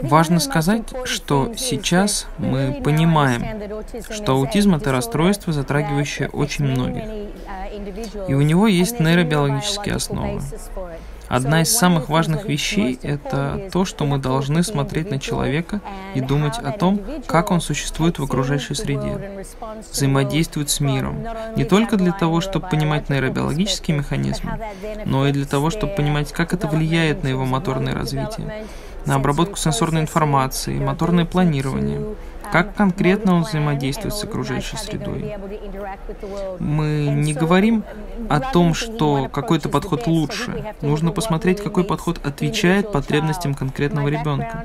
Важно сказать, что сейчас мы понимаем, что аутизм – это расстройство, затрагивающее очень многих, и у него есть нейробиологические основы. Одна из самых важных вещей – это то, что мы должны смотреть на человека и думать о том, как он существует в окружающей среде, взаимодействует с миром, не только для того, чтобы понимать нейробиологические механизмы, но и для того, чтобы понимать, как это влияет на его моторное развитие, на обработку сенсорной информации, моторное планирование, как конкретно он взаимодействует с окружающей средой? Мы не говорим о том, что какой-то подход лучше. Нужно посмотреть, какой подход отвечает потребностям конкретного ребенка.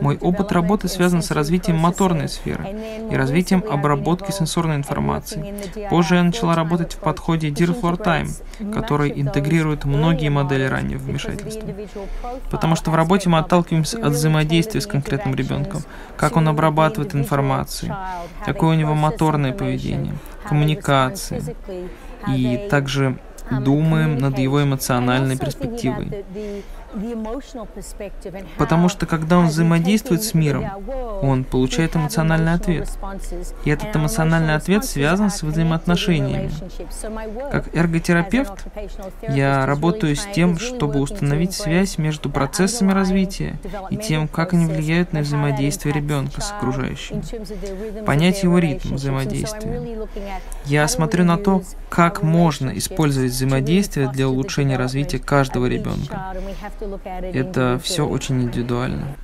Мой опыт работы связан с развитием моторной сферы и развитием обработки сенсорной информации. Позже я начала работать в подходе Dear for Time, который интегрирует многие модели раннего вмешательства. Потому что в работе мы отталкиваемся от взаимодействия с конкретным ребенком, как он обрабатывает информацию, какое у него моторное поведение, коммуникации. И также думаем над его эмоциональной перспективой. Потому что когда он взаимодействует с миром, он получает эмоциональный ответ. И этот эмоциональный ответ связан с взаимоотношениями. Как эрготерапевт, я работаю с тем, чтобы установить связь между процессами развития и тем, как они влияют на взаимодействие ребенка с окружающим. Понять его ритм взаимодействия. Я смотрю на то, как можно использовать взаимодействие для улучшения развития каждого ребенка. Это все очень индивидуально.